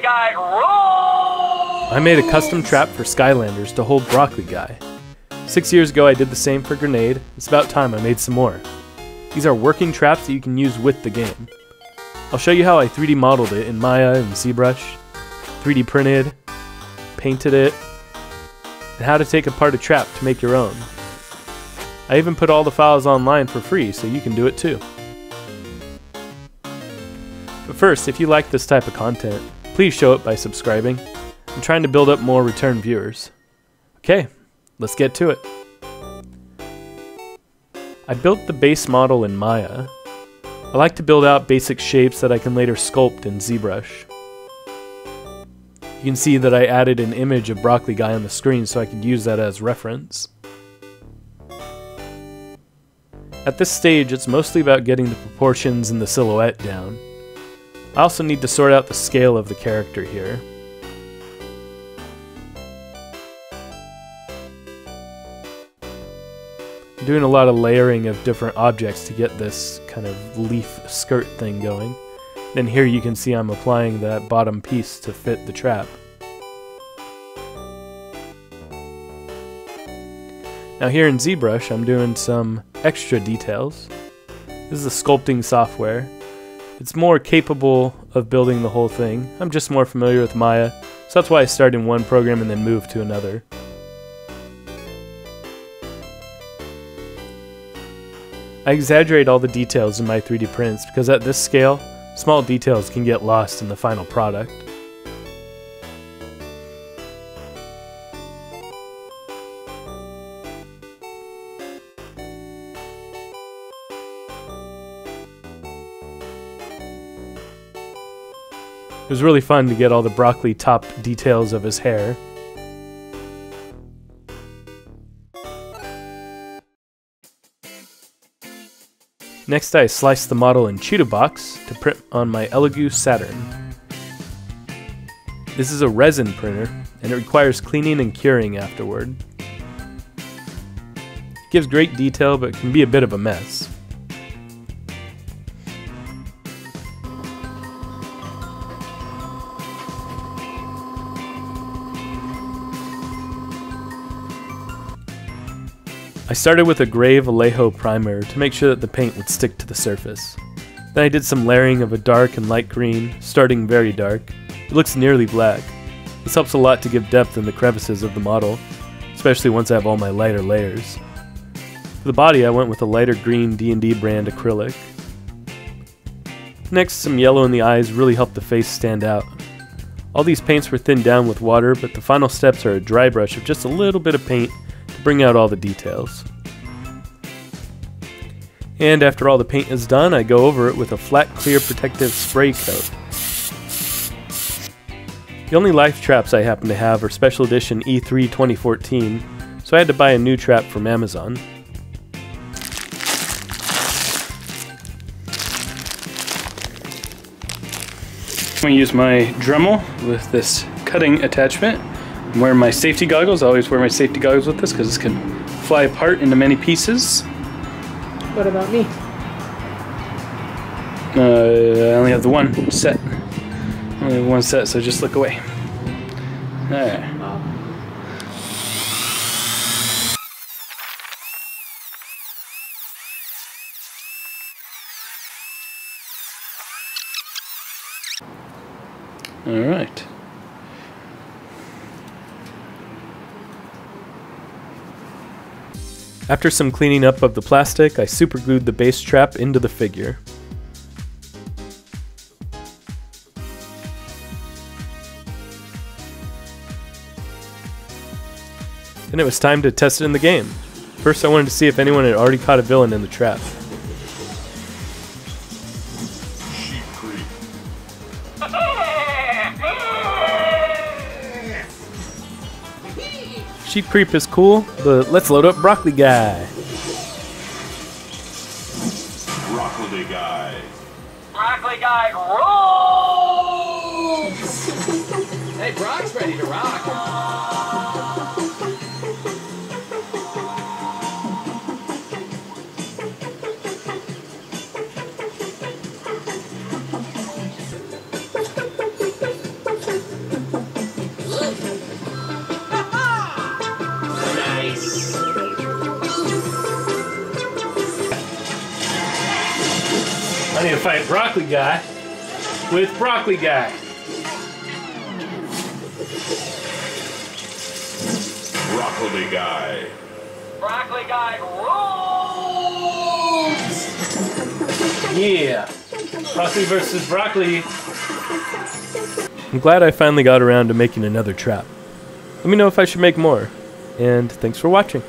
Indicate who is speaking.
Speaker 1: Broccoli Guy!
Speaker 2: I made a custom trap for Skylanders to hold Broccoli Guy. Six years ago I did the same for Grinnade, it's about time I made some more. These are working traps that you can use with the game. I'll show you how I 3D modeled it in Maya and ZBrush, 3D printed, painted it, and how to take apart a trap to make your own. I even put all the files online for free so you can do it too. But first, if you like this type of content, please show it by subscribing. I'm trying to build up more return viewers. Okay, let's get to it. I built the base model in Maya. I like to build out basic shapes that I can later sculpt in ZBrush. You can see that I added an image of Broccoli Guy on the screen so I could use that as reference. At this stage, it's mostly about getting the proportions and the silhouette down. I also need to sort out the scale of the character here. I'm doing a lot of layering of different objects to get this kind of leaf skirt thing going. Then here you can see I'm applying that bottom piece to fit the trap. Now here in ZBrush I'm doing some extra details. This is a sculpting software. It's more capable of building the whole thing. I'm just more familiar with Maya, so that's why I start in one program and then move to another. I exaggerate all the details in my 3D prints because at this scale, small details can get lost in the final product. It was really fun to get all the broccoli top details of his hair. Next I sliced the model in Chitubox to print on my Elegoo Saturn. This is a resin printer, and it requires cleaning and curing afterward. It gives great detail, but can be a bit of a mess. I started with a gray Vallejo primer to make sure that the paint would stick to the surface. Then I did some layering of a dark and light green, starting very dark. It looks nearly black. This helps a lot to give depth in the crevices of the model, especially once I have all my lighter layers. For the body I went with a lighter green D&D brand acrylic. Next, some yellow in the eyes really helped the face stand out. All these paints were thinned down with water, but the final steps are a dry brush of just a little bit of paint bring out all the details. And after all the paint is done, I go over it with a flat clear protective spray coat. The only life traps I happen to have are Special Edition E3 2014, so I had to buy a new trap from Amazon. I'm going to use my Dremel with this cutting attachment I'm wearing my safety goggles. I always wear my safety goggles with this because this can fly apart into many pieces.
Speaker 3: What about me?
Speaker 2: Uh, I only have the one set. Only one set, so just look away. There. All right. After some cleaning up of the plastic, I superglued the base trap into the figure. Then it was time to test it in the game. First I wanted to see if anyone had already caught a villain in the trap. Sheep Creep is cool, but let's load up Broccoli Guy.
Speaker 4: Broccoli Guy.
Speaker 1: Broccoli Guy rules!
Speaker 5: hey, Brock's ready to rock.
Speaker 2: Fight Broccoli Guy with Broccoli Guy.
Speaker 4: Broccoli guy.
Speaker 1: Broccoli guy rules!
Speaker 2: Yeah. Broccoli versus broccoli. I'm glad I finally got around to making another trap. Let me know if I should make more. And thanks for watching.